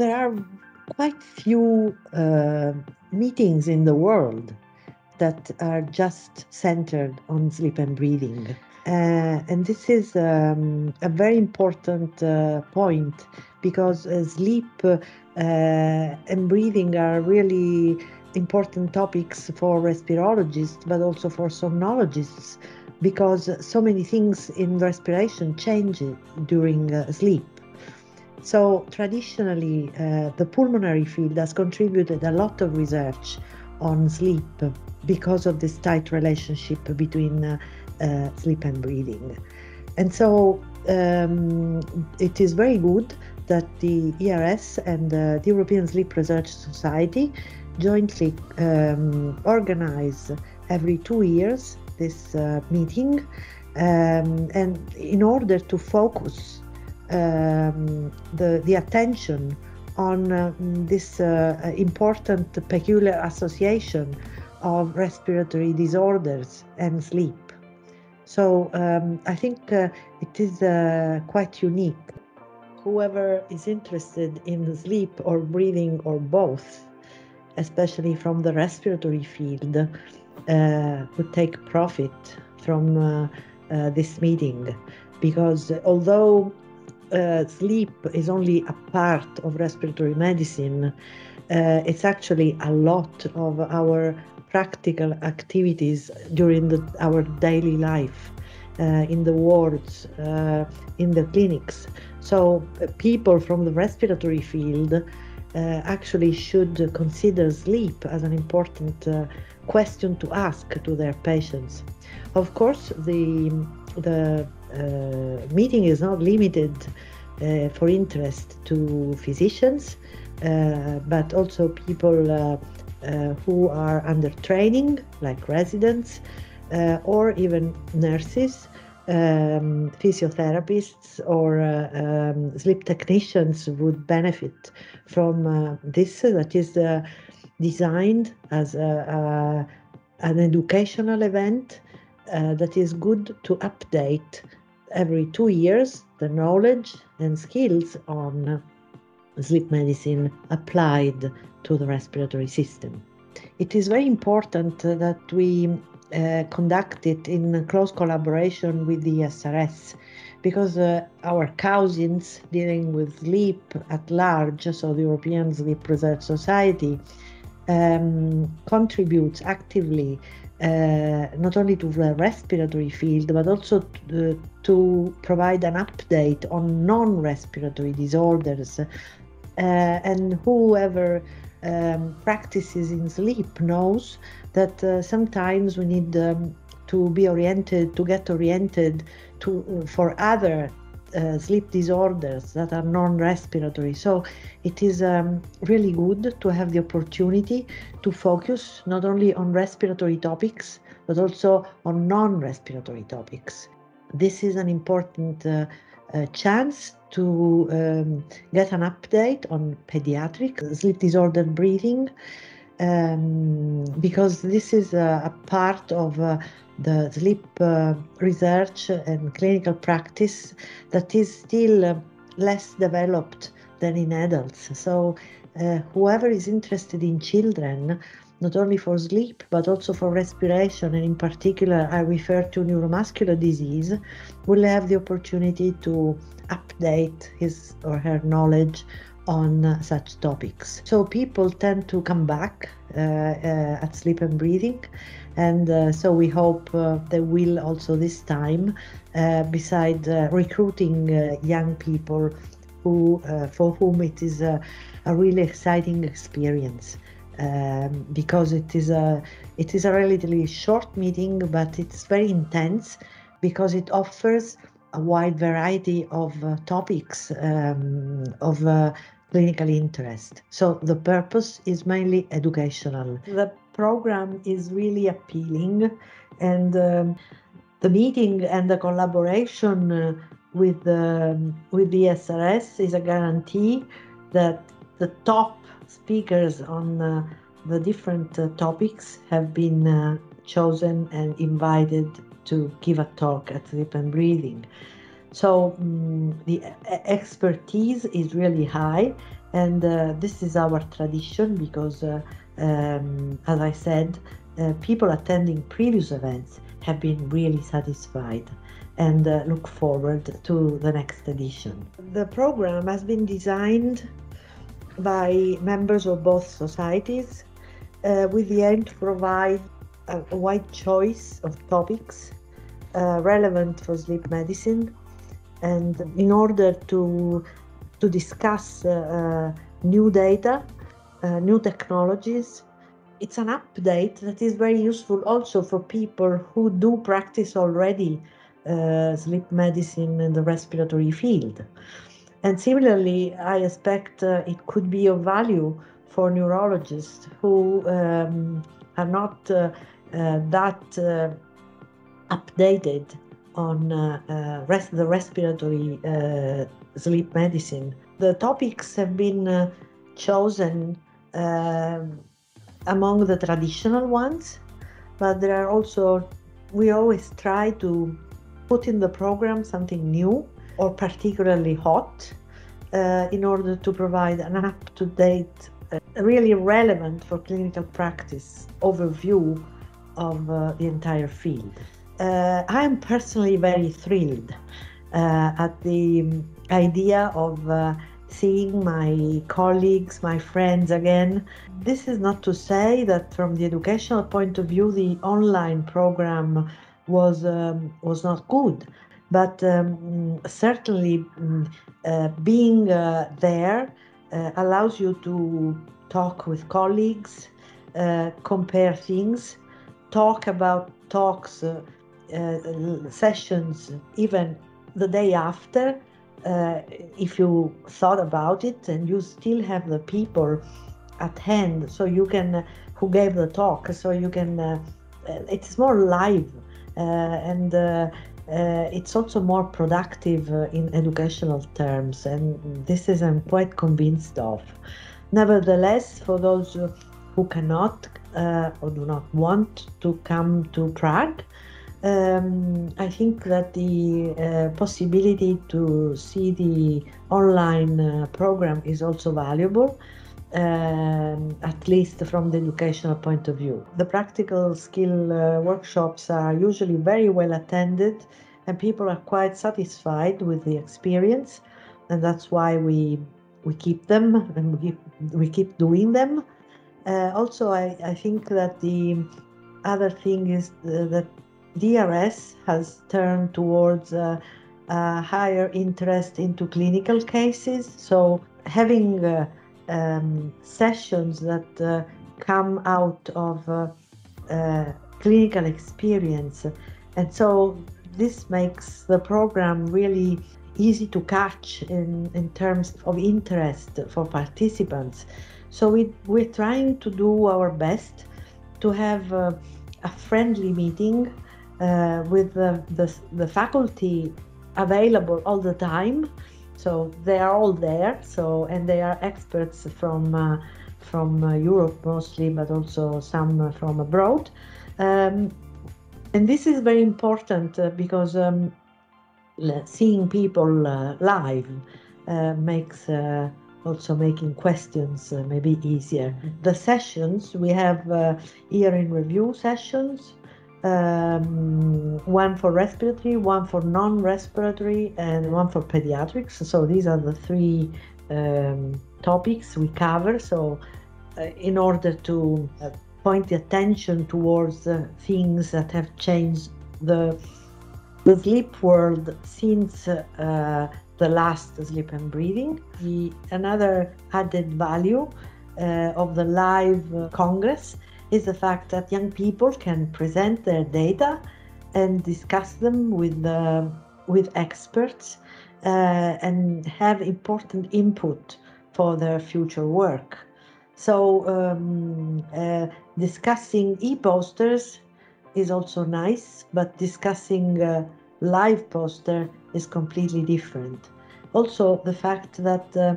there are quite few uh, meetings in the world that are just centered on sleep and breathing. Uh, and this is um, a very important uh, point because uh, sleep uh, and breathing are really important topics for respirologists, but also for somnologists, because so many things in respiration change during uh, sleep. So, traditionally, uh, the pulmonary field has contributed a lot of research on sleep because of this tight relationship between uh, uh, sleep and breathing. And so, um, it is very good that the ERS and the European Sleep Research Society jointly um, organize every two years this uh, meeting um, and in order to focus um, the, the attention on uh, this uh, important peculiar association of respiratory disorders and sleep. So um, I think uh, it is uh, quite unique. Whoever is interested in sleep or breathing or both, especially from the respiratory field, uh, would take profit from uh, uh, this meeting because although uh, sleep is only a part of respiratory medicine, uh, it's actually a lot of our practical activities during the, our daily life. Uh, in the wards, uh, in the clinics. So, uh, people from the respiratory field uh, actually should consider sleep as an important question to ask to their patients. Of course, the the uh, meeting is not limited uh, for interest to physicians, uh, but also people who are under training, like residents, or even nurses. Um, physiotherapists or uh, um, sleep technicians would benefit from uh, this. That is uh, designed as a, an educational event uh, that is good to update every two years the knowledge and skills on sleep medicine applied to the respiratory system. It is very important that we uh, conduct it in close collaboration with the ESRS because uh, our cousins dealing with sleep at large, so the European Sleep Research Society, um, contributes actively uh, not only to the respiratory field but also to, uh, to provide an update on non-respiratory disorders. Uh, and whoever um, practices in sleep knows that uh, sometimes we need um, to be oriented to get oriented to for other uh, sleep disorders that are non-respiratory. So it is um, really good to have the opportunity to focus not only on respiratory topics but also on non-respiratory topics. This is an important uh, uh, chance to um, get an update on pediatric sleep disorder breathing um, because this is a, a part of uh, the sleep uh, research and clinical practice that is still uh, less developed than in adults. So, uh, whoever is interested in children, not only for sleep but also for respiration, and in particular, I refer to neuromuscular disease, will have the opportunity to update his or her knowledge on uh, such topics. So people tend to come back uh, uh, at sleep and breathing and uh, so we hope uh, they will also this time, uh, beside recruiting young people who for whom it is a, a really exciting experience. Um, because it is a it is a relatively short meeting, but it's very intense because it offers a wide variety of uh, topics um, of uh, clinical interest. So the purpose is mainly educational. The program is really appealing, and um, the meeting and the collaboration uh, with the um, with the ESRS is a guarantee that the top speakers on uh, the different uh, topics have been chosen and invited to give a talk at sleep and breathing. So um, the expertise is really high, and uh, this is our tradition because, uh, um, as I said, uh, people attending previous events have been really satisfied and uh, look forward to the next edition. The program has been designed by members of both societies uh, with the aim to provide a, wide choice of topics uh, relevant for sleep medicine and in order to to discuss uh, uh new data, uh, new technologies. It's an update that is very useful also for people who do practice already uh, sleep medicine in the respiratory field. And similarly, I expect uh, it could be of value for neurologists who um, are not uh, uh that uh, updated on uh, res- the respiratory sleep medicine. The topics have been chosen um, among the traditional ones, but there are also, we always try to put in the program something new or particularly hot uh, in order to provide an up to date, uh, really relevant for clinical practice overview of uh, the entire field. Uh, I am personally very thrilled uh, at the idea of uh, seeing my colleagues, my friends again. This is not to say that from the educational point of view, the online program was um, was not good, but um, certainly uh, being uh, there uh, allows you to talk with colleagues, uh, compare things, talk about talks, uh, uh, sessions, even the day after. if you thought about it and you still have the people at hand so you can who gave the talk so you can it's more live and uh, it's also more productive uh, in educational terms, and this is I'm quite convinced of. Nevertheless, for those who cannot uh, or do not want to come to Prague, um, I think that the uh, possibility to see the online uh, program is also valuable. Um, at least from the educational point of view. The practical skill uh, workshops are usually very well attended and people are quite satisfied with the experience and that's why we we keep them and we keep, we keep doing them. Uh, also, I, I think that the other thing is that the ERS has turned towards a higher interest into clinical cases. So having uh, um, sessions that uh, come out of uh, uh, clinical experience. And so this makes the program really easy to catch in, in terms of interest for participants. So we, we're trying to do our best to have uh, a friendly meeting uh, with the, the, the faculty available all the time so they are all there. So and they are experts from uh, from uh, Europe mostly, but also some from abroad. Um, and this is very important uh, because um, seeing people uh, live uh, makes uh, also making questions maybe easier. The sessions we have year in review sessions um, one for respiratory, one for non-respiratory, and one for pediatrics. So these are the three um, topics we cover. So uh, in order to uh, point the attention towards uh, things that have changed the the sleep world since uh, the last sleep and breathing. The another added value uh, of the live congress is the fact that young people can present their data and discuss them with uh, with experts uh, and have important input for their future work. So um, uh, discussing e-posters is also nice, but discussing uh, live poster is completely different. Also, the fact that uh,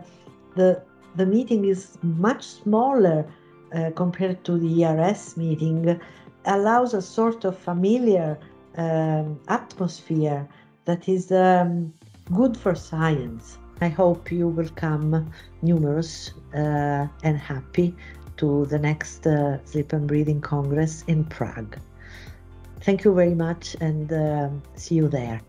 the the meeting is much smaller uh, compared to the ERS meeting allows a sort of familiar um, atmosphere that is um, good for science. I hope you will come numerous uh, and happy to the next uh, Sleep and Breathing Congress in Prague. Thank you very much and uh, see you there.